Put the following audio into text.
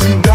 Listen.